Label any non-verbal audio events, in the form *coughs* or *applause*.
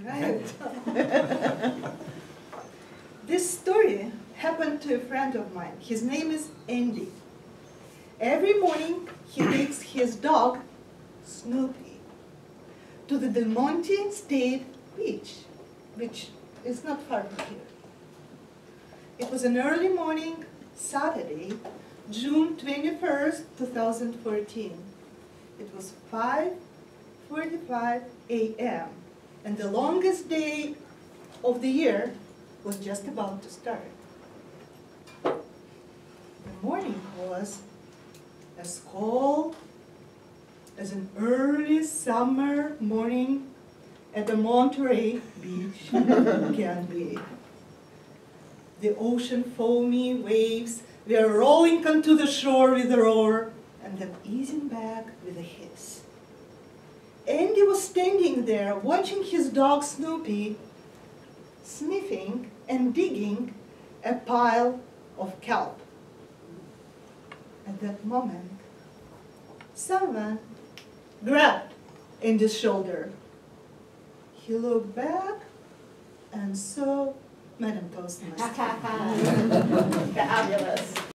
Right. *laughs* this story happened to a friend of mine. His name is Andy. Every morning, he *coughs* takes his dog, Snoopy, to the Del Monte State Beach, which is not far from here. It was an early morning, Saturday, June 21st, 2014. It was 5.45 a.m and the longest day of the year was just about to start. The morning was as cold as an early summer morning at the Monterey Beach *laughs* can be. The ocean foamy waves were rolling onto the shore with a roar and then easing back with a hiss. Andy was standing there watching his dog Snoopy sniffing and digging a pile of kelp. At that moment, someone grabbed Andy's shoulder. He looked back and saw Madame Toastmaster. Fabulous. *laughs*